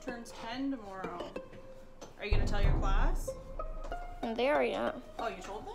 turns 10 tomorrow. Are you going to tell your class? And they already know. Oh, you told them?